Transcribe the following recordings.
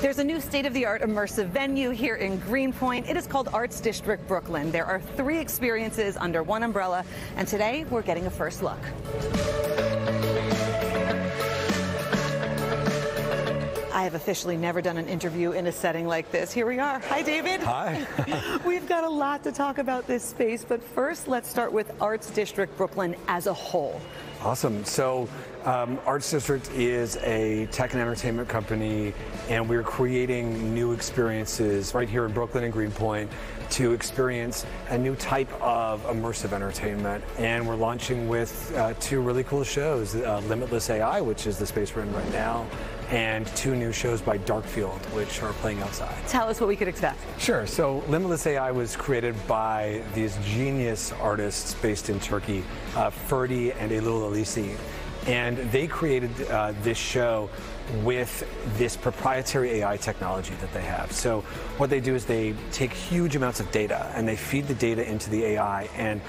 There's a new state-of-the-art immersive venue here in Greenpoint. It is called Arts District Brooklyn. There are three experiences under one umbrella, and today we're getting a first look. I have officially never done an interview in a setting like this. Here we are. Hi, David. Hi. We've got a lot to talk about this space, but first, let's start with Arts District Brooklyn as a whole. Awesome. So, um, Arts District is a tech and entertainment company, and we're creating new experiences right here in Brooklyn and Greenpoint to experience a new type of immersive entertainment. And we're launching with uh, two really cool shows uh, Limitless AI, which is the space we're in right now, and two new shows by Darkfield, which are playing outside. Tell us what we could expect. Sure. So, Limitless AI was created by these genius artists based in Turkey, uh, Ferdi and Eylül Alisi. And they created uh, this show with this proprietary AI technology that they have. So what they do is they take huge amounts of data and they feed the data into the AI and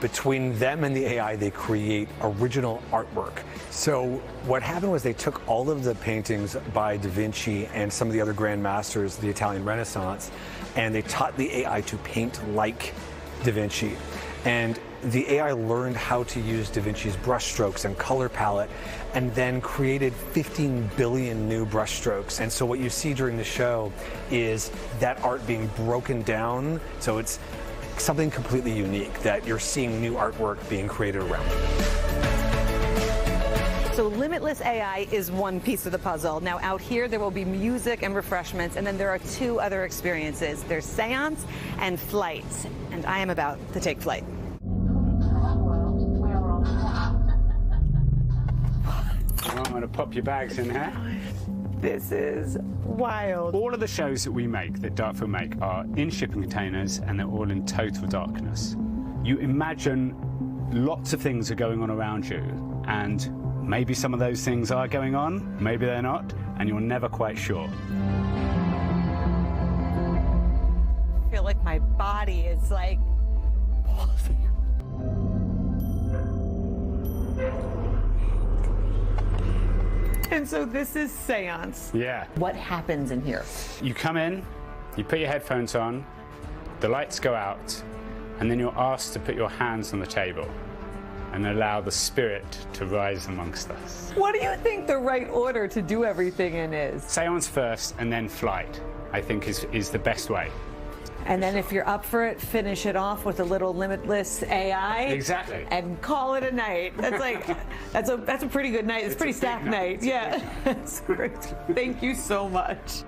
between them and the AI they create original artwork. So what happened was they took all of the paintings by Da Vinci and some of the other grand masters of the Italian Renaissance and they taught the AI to paint like Da Vinci. And the AI learned how to use Da Vinci's brushstrokes and color palette and then created 15 billion new brushstrokes. And so what you see during the show is that art being broken down. So it's something completely unique that you're seeing new artwork being created around. So Limitless AI is one piece of the puzzle. Now out here there will be music and refreshments and then there are two other experiences. There's seance and flight. And I am about to take flight. To pop your bags in here. This is wild. All of the shows that we make, that Darkfield make, are in shipping containers and they're all in total darkness. You imagine lots of things are going on around you and maybe some of those things are going on, maybe they're not, and you're never quite sure. I feel like my body is like And so this is seance. Yeah. What happens in here? You come in, you put your headphones on, the lights go out, and then you're asked to put your hands on the table and allow the spirit to rise amongst us. What do you think the right order to do everything in is? Seance first and then flight, I think is, is the best way. And then if you're up for it, finish it off with a little limitless AI. Exactly. And call it a night. That's like that's a that's a pretty good night. It's, it's pretty stacked night. night. Yeah. yeah. that's great. Thank you so much.